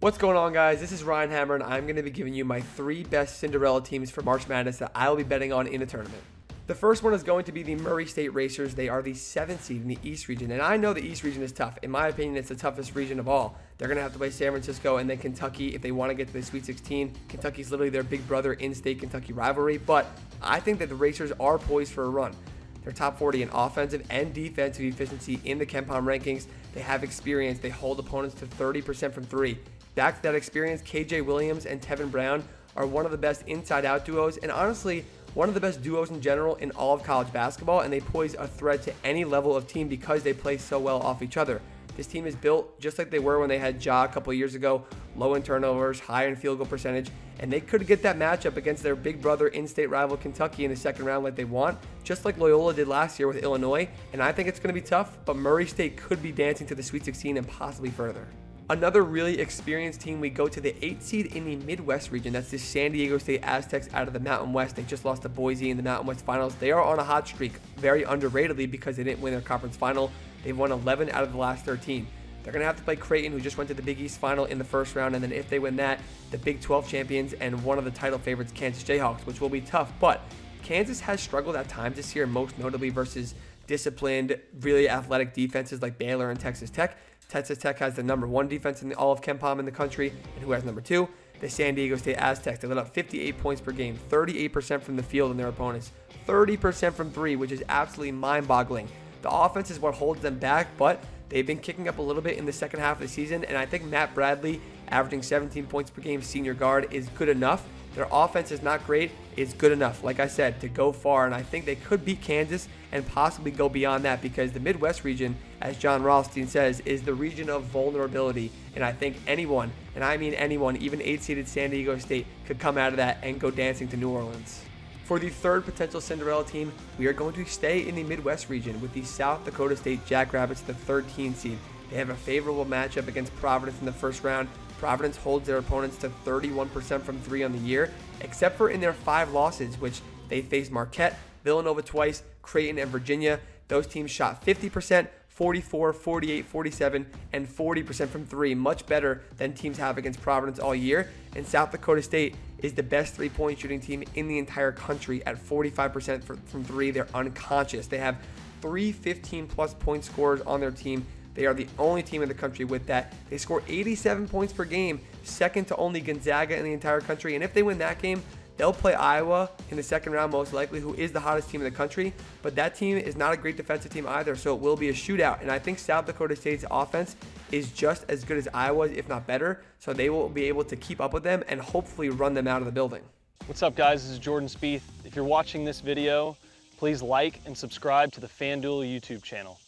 What's going on, guys? This is Ryan Hammer, and I'm going to be giving you my three best Cinderella teams for March Madness that I will be betting on in the tournament. The first one is going to be the Murray State Racers. They are the seventh seed in the East region, and I know the East region is tough. In my opinion, it's the toughest region of all. They're going to have to play San Francisco and then Kentucky if they want to get to the Sweet 16. Kentucky's literally their big brother in-state Kentucky rivalry, but I think that the Racers are poised for a run. They're top 40 in offensive and defensive efficiency in the KenPom rankings. They have experience. They hold opponents to 30% from three. Back to that experience, KJ Williams and Tevin Brown are one of the best inside out duos, and honestly, one of the best duos in general in all of college basketball, and they pose a threat to any level of team because they play so well off each other. This team is built just like they were when they had Ja a couple years ago, low in turnovers, high in field goal percentage, and they could get that matchup against their big brother in-state rival Kentucky in the second round like they want, just like Loyola did last year with Illinois, and I think it's going to be tough, but Murray State could be dancing to the Sweet 16 and possibly further. Another really experienced team, we go to the 8 seed in the Midwest region. That's the San Diego State Aztecs out of the Mountain West. They just lost to Boise in the Mountain West Finals. They are on a hot streak, very underratedly because they didn't win their conference final. They've won 11 out of the last 13. They're going to have to play Creighton, who just went to the Big East final in the first round. And then if they win that, the Big 12 champions and one of the title favorites, Kansas Jayhawks, which will be tough. But Kansas has struggled at times this year, most notably versus disciplined, really athletic defenses like Baylor and Texas Tech. Texas Tech has the number one defense in the, all of KenPom in the country, and who has number two? The San Diego State Aztecs. They let up 58 points per game, 38% from the field in their opponents, 30% from three, which is absolutely mind-boggling. The offense is what holds them back, but they've been kicking up a little bit in the second half of the season, and I think Matt Bradley, averaging 17 points per game, senior guard, is good enough their offense is not great. It's good enough, like I said, to go far. And I think they could beat Kansas and possibly go beyond that because the Midwest region, as Jon Rothstein says, is the region of vulnerability. And I think anyone, and I mean anyone, even eight seeded San Diego State, could come out of that and go dancing to New Orleans. For the third potential Cinderella team, we are going to stay in the Midwest region with the South Dakota State Jackrabbits, the 13 seed. They have a favorable matchup against Providence in the first round, Providence holds their opponents to 31% from three on the year, except for in their five losses, which they faced Marquette, Villanova twice, Creighton, and Virginia. Those teams shot 50%, 44, 48, 47, and 40% from three, much better than teams have against Providence all year. And South Dakota State is the best three point shooting team in the entire country at 45% from three. They're unconscious. They have three 15 plus point scorers on their team they are the only team in the country with that. They score 87 points per game, second to only Gonzaga in the entire country. And if they win that game, they'll play Iowa in the second round, most likely, who is the hottest team in the country. But that team is not a great defensive team either, so it will be a shootout. And I think South Dakota State's offense is just as good as Iowa's, if not better. So they will be able to keep up with them and hopefully run them out of the building. What's up, guys? This is Jordan Spieth. If you're watching this video, please like and subscribe to the FanDuel YouTube channel.